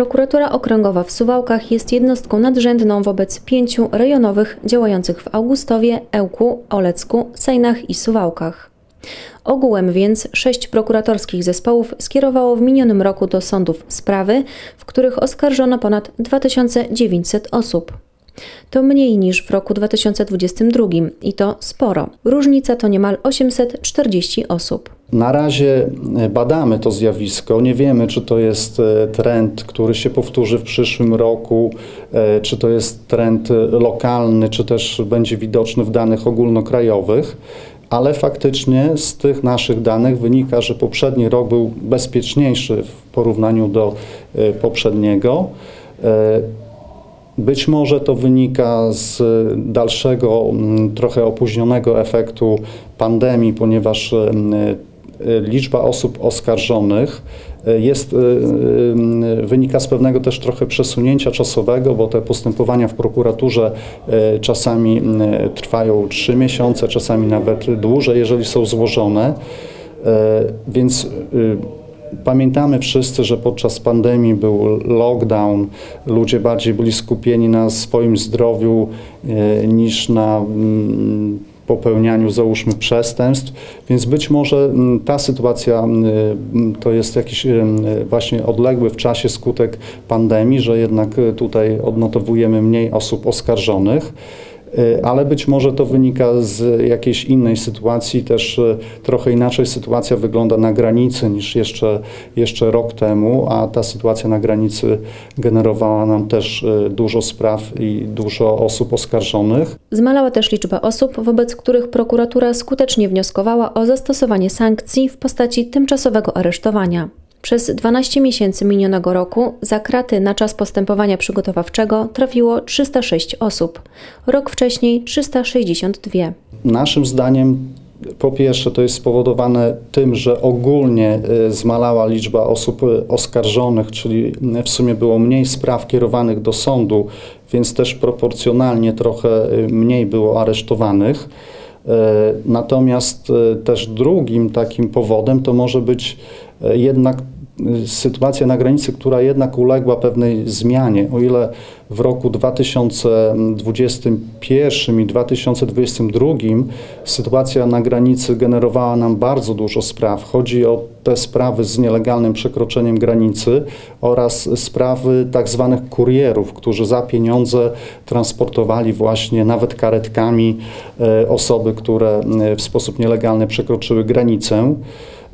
Prokuratura Okręgowa w Suwałkach jest jednostką nadrzędną wobec pięciu rejonowych działających w Augustowie, Ełku, Olecku, Sejnach i Suwałkach. Ogółem więc sześć prokuratorskich zespołów skierowało w minionym roku do sądów sprawy, w których oskarżono ponad 2900 osób. To mniej niż w roku 2022 i to sporo. Różnica to niemal 840 osób. Na razie e, badamy to zjawisko. Nie wiemy, czy to jest e, trend, który się powtórzy w przyszłym roku, e, czy to jest trend lokalny, czy też będzie widoczny w danych ogólnokrajowych. Ale faktycznie z tych naszych danych wynika, że poprzedni rok był bezpieczniejszy w porównaniu do poprzedniego. Być może to wynika z dalszego, mm, trochę opóźnionego efektu pandemii, ponieważ Y, liczba osób oskarżonych y, jest, y, wynika z pewnego też trochę przesunięcia czasowego, bo te postępowania w prokuraturze czasami trwają 3 miesiące, czasami nawet dłużej, jeżeli są złożone. Więc Pamiętamy wszyscy, że podczas pandemii był lockdown, ludzie bardziej byli skupieni na swoim zdrowiu niż na mm, popełnianiu, załóżmy, przestępstw, więc być może mm, ta sytuacja mm, mm, to jest jakiś właśnie odległy w czasie skutek pandemii, że jednak tutaj odnotowujemy mniej osób oskarżonych. Y, ale być może to wynika z jakiejś innej sytuacji, też y, trochę inaczej sytuacja wygląda na granicy niż jeszcze, jeszcze rok temu, a ta sytuacja na granicy generowała nam też y, dużo spraw i dużo osób oskarżonych. Zmalała też liczba osób, wobec których prokuratura skutecznie wnioskowała o zastosowanie sankcji w postaci tymczasowego aresztowania. Przez 12 miesięcy minionego roku za kraty na czas postępowania przygotowawczego trafiło 306 osób, rok wcześniej 362. Naszym zdaniem po pierwsze, to jest spowodowane tym, że ogólnie y, zmalała liczba osób y, oskarżonych, czyli w sumie było mniej spraw kierowanych do sądu, więc też proporcjonalnie trochę mniej było aresztowanych. Natomiast też drugim takim powodem to może być jednak sytuacja na granicy, która jednak uległa pewnej zmianie. O ile w roku 2021 i 2022 sytuacja na granicy generowała nam bardzo dużo spraw. Chodzi o te sprawy z nielegalnym przekroczeniem granicy oraz sprawy tak zwanych kurierów, którzy za pieniądze transportowali właśnie nawet karetkami e, osoby, które e, w sposób nielegalny przekroczyły granicę.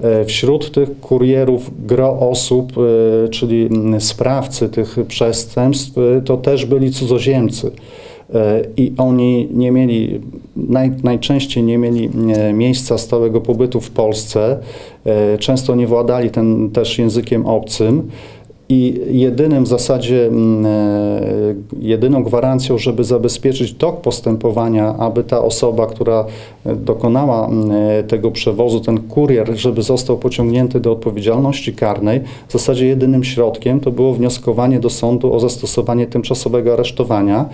E, wśród tych kurierów gro osób, e, czyli sprawcy tych przestępstw, e, to też byli cudzoziemcy. I oni nie mieli, naj, najczęściej nie mieli miejsca stałego pobytu w Polsce, często nie władali ten też językiem obcym. I jedynym w zasadzie, mm, e, jedyną gwarancją, żeby zabezpieczyć tok postępowania, aby ta osoba, która dokonała mm, e, tego przewozu, ten kurier, żeby został pociągnięty do odpowiedzialności karnej, w zasadzie jedynym środkiem to było wnioskowanie do sądu o zastosowanie tymczasowego aresztowania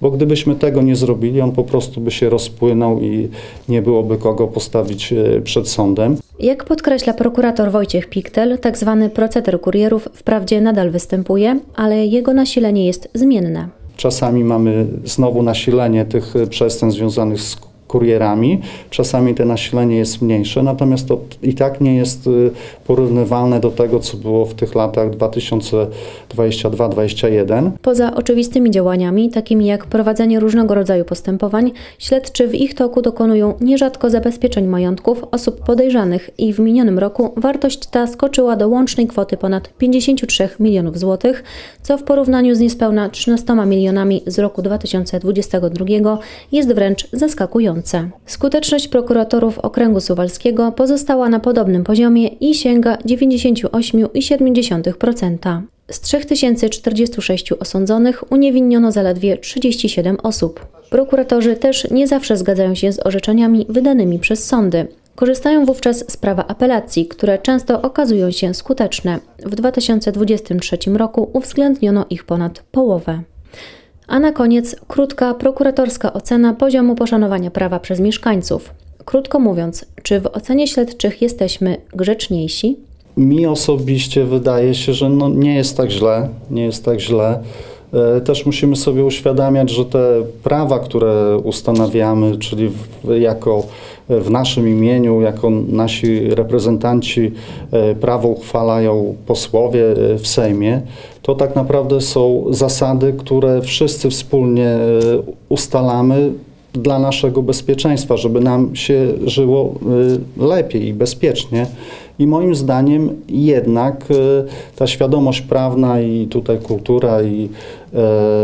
bo gdybyśmy tego nie zrobili, on po prostu by się rozpłynął i nie byłoby kogo postawić e, przed sądem. Jak podkreśla prokurator Wojciech Piktel, tak zwany proceder kurierów wprawdzie nadal występuje, ale jego nasilenie jest zmienne. Czasami mamy znowu nasilenie tych przestępstw związanych z kurierami. Czasami to nasilenie jest mniejsze, natomiast to i tak nie jest y, porównywalne do tego, co było w tych latach 2022-2021. Poza oczywistymi działaniami, takimi jak prowadzenie różnego rodzaju postępowań, śledczy w ich toku dokonują nierzadko zabezpieczeń majątków osób podejrzanych i w minionym roku wartość ta skoczyła do łącznej kwoty ponad 53 milionów złotych, co w porównaniu z niespełna 13 milionami z roku 2022 jest wręcz zaskakujące. Skuteczność prokuratorów okręgu suwalskiego pozostała na podobnym poziomie i sięga 98,7%. Z 3046 osądzonych uniewinniono zaledwie 37 osób. Prokuratorzy też nie zawsze zgadzają się z orzeczeniami wydanymi przez sądy. Korzystają wówczas z prawa apelacji, które często okazują się skuteczne. W 2023 roku uwzględniono ich ponad połowę. A na koniec krótka prokuratorska ocena poziomu poszanowania prawa przez mieszkańców. Krótko mówiąc, czy w ocenie śledczych jesteśmy grzeczniejsi? mi osobiście wydaje się, że no nie jest tak źle, nie jest tak źle. E, Też musimy sobie uświadamiać, że te prawa, które ustanawiamy, czyli jako w naszym imieniu, jako nasi reprezentanci e, prawo uchwalają posłowie e, w Sejmie, to tak naprawdę są zasady, które wszyscy wspólnie e, ustalamy dla naszego bezpieczeństwa, żeby nam się żyło lepiej i bezpiecznie. I moim zdaniem jednak y, ta świadomość prawna i tutaj kultura i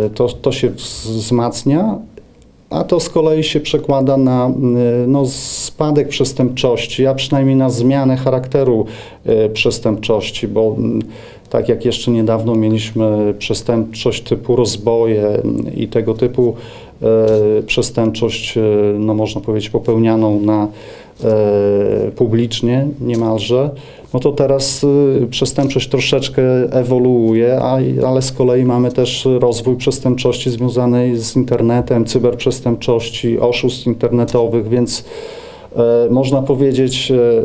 y, to, to się wz- wzmacnia, a to z kolei się przekłada na y, no, spadek przestępczości, a przynajmniej na zmianę charakteru przestępczości, bo tak jak jeszcze niedawno mieliśmy przestępczość typu rozboje i tego typu e, przestępczość, e, no można powiedzieć, popełnianą na e, publicznie niemalże, no to teraz e, przestępczość troszeczkę ewoluuje, ale z kolei mamy też rozwój przestępczości związanej z internetem, cyberprzestępczości, oszustw internetowych, więc e, można powiedzieć, e,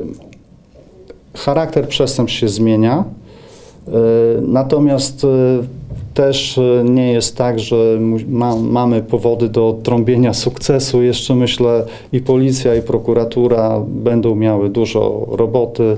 charakter przestępstw się zmienia. E, Natomiast e, też e, nie jest tak, że ma, mamy powody do trąbienia sukcesu. Jeszcze myślę i policja, i prokuratura będą miały dużo roboty.